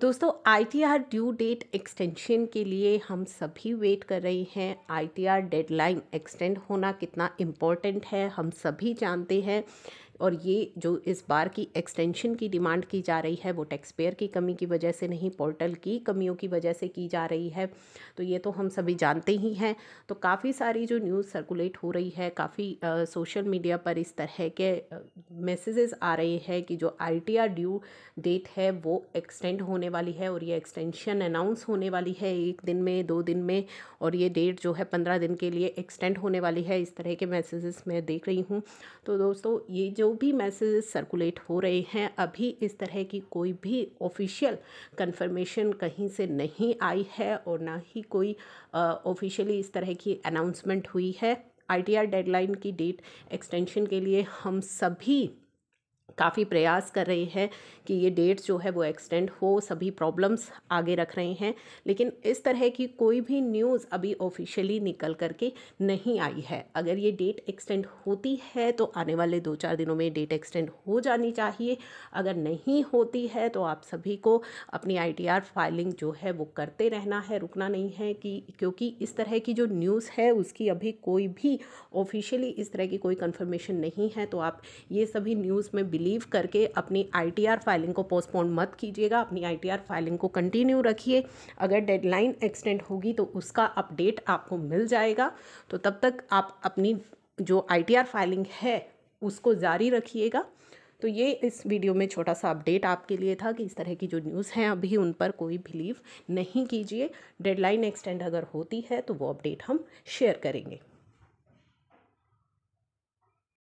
दोस्तों I T R due date extension के लिए हम सभी वेट कर रहे हैं। I T R deadline extend होना कितना इम्पोर्टेंट है, हम सभी जानते हैं। और ये जो इस बार की एक्सटेंशन की डिमांड की जा रही है, वो टैक्स पेयर की कमी की वजह से नहीं पोर्टल की कमियों की वजह से की जा रही है। तो ये तो हम सभी जानते ही हैं। तो काफ़ी सारी जो न्यूज़ सर्कुलेट हो रही है, काफ़ी सोशल मीडिया पर इस तरह के मैसेजेस आ रहे हैं कि जो आईटीआर ड्यू डेट है, वो एक्सटेंड होने वाली है और ये एक्सटेंशन अनाउंस होने वाली है एक दिन में, दो दिन में और ये डेट जो है पंद्रह दिन के लिए एक्सटेंड होने वाली है। इस तरह के मैसेजेस मैं देख रही हूँ। तो दोस्तों, ये जो भी मैसेजेस सर्कुलेट हो रहे हैं, अभी इस तरह की कोई भी ऑफिशियल कंफर्मेशन कहीं से नहीं आई है और ना ही कोई ऑफिशियली इस तरह की अनाउंसमेंट हुई है। आईटीआर डेडलाइन की डेट एक्सटेंशन के लिए हम सभी काफ़ी प्रयास कर रहे हैं कि ये डेट्स जो है वो एक्सटेंड हो, सभी प्रॉब्लम्स आगे रख रहे हैं। लेकिन इस तरह की कोई भी न्यूज़ अभी ऑफिशियली निकल करके नहीं आई है। अगर ये डेट एक्सटेंड होती है तो आने वाले दो चार दिनों में डेट एक्सटेंड हो जानी चाहिए। अगर नहीं होती है तो आप सभी को अपनी आईटीआर फाइलिंग जो है वो करते रहना है। रुकना नहीं है कि, क्योंकि इस तरह की जो न्यूज़ है उसकी अभी कोई भी ऑफिशियली इस तरह की कोई कन्फर्मेशन नहीं है। तो आप ये सभी न्यूज़ में बिलीव करके अपनी आईटीआर फाइलिंग को पोस्टपोन मत कीजिएगा, अपनी आईटीआर फाइलिंग को कंटिन्यू रखिए। अगर डेडलाइन एक्सटेंड होगी तो उसका अपडेट आपको मिल जाएगा। तो तब तक आप अपनी जो आईटीआर फाइलिंग है, उसको जारी रखिएगा। तो ये इस वीडियो में छोटा सा अपडेट आपके लिए था कि इस तरह की जो न्यूज़ हैं, अभी उन पर कोई बिलीव नहीं कीजिए। डेडलाइन एक्सटेंड अगर होती है तो वो अपडेट हम शेयर करेंगे।